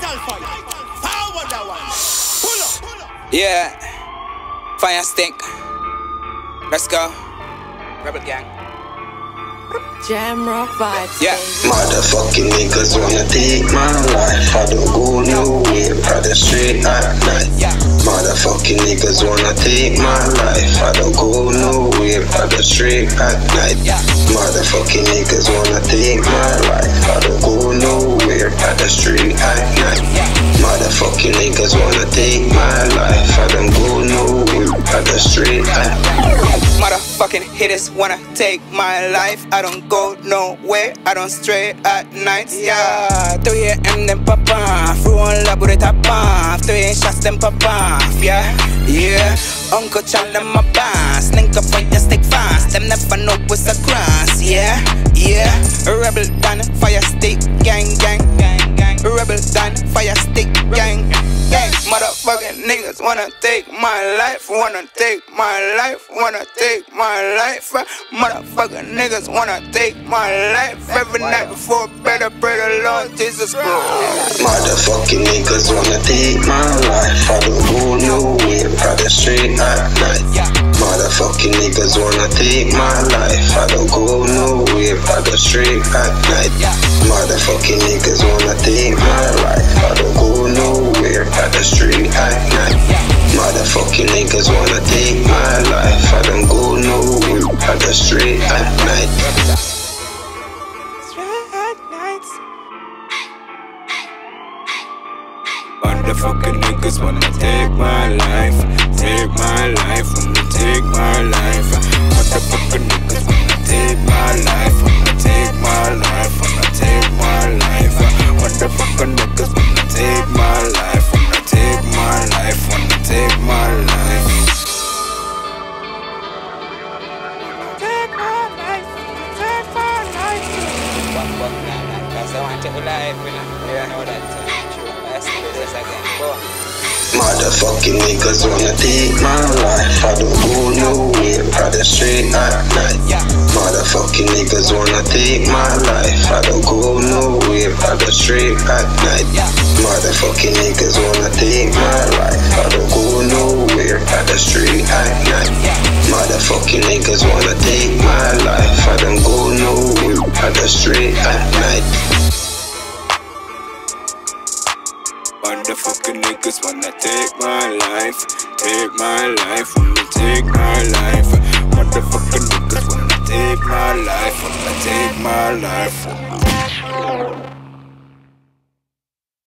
Vital fight. Forward that one. Pull up. Yeah. Fire Stick. Let's go. Rebel gang. Jam rock vibes. Yeah. Motherfucking niggas wanna take my life. I don't go nowhere, rather straight at night. Yeah. Motherfucking niggas wanna take my life. I don't go nowhere, rather straight at night. Yeah. Motherfucking niggas wanna take my life. I don't go wanna take my life. I don't go nowhere, rather straight at. Motherfucking hitters wanna take my life. I don't go nowhere. I don't stray at nights. Yeah. 3 a.m. then pop off. Roll up with the top off. Three shots then pop off. Yeah. Yeah. Uncle Charlie my boss. Link up on your stick fast. Them never know what's a cross. Yeah. Yeah. Rebel Don. Fire stick. Gang gang. Gang gang. Rebel Don. Fire stick. Gang. Motherfucking niggas wanna take my life. Wanna take my life. Wanna take my life. Motherfucking niggas wanna take my life. Every night before bed, I pray the Lord Jesus Christ. Motherfucking niggas wanna take my life. I don't go nowhere, rather straight at night. Motherfucking niggas wanna take my life. I don't go nowhere, rather straight at night. Motherfucking niggas wanna take my life. Motherfucking niggas wanna take my life. I don't go nowhere, rather straight at night. Motherfucking niggas wanna take my life, take my life, wanna take my life. Want your life, you know. You know that. True. Let's do this. Go. Motherfucking niggas wanna take my life. I don't go nowhere, rather straight at night. Motherfucking niggas wanna take my life. I don't go nowhere, rather straight at night. Motherfucking niggas wanna take my life. I don't go nowhere, rather straight at night. Motherfucking niggas wanna take my life. I don't go nowhere, rather straight at night. Motherfucking niggas wanna take my life, take my life, wanna take my life. Motherfucking niggas wanna take my life, wanna take my life.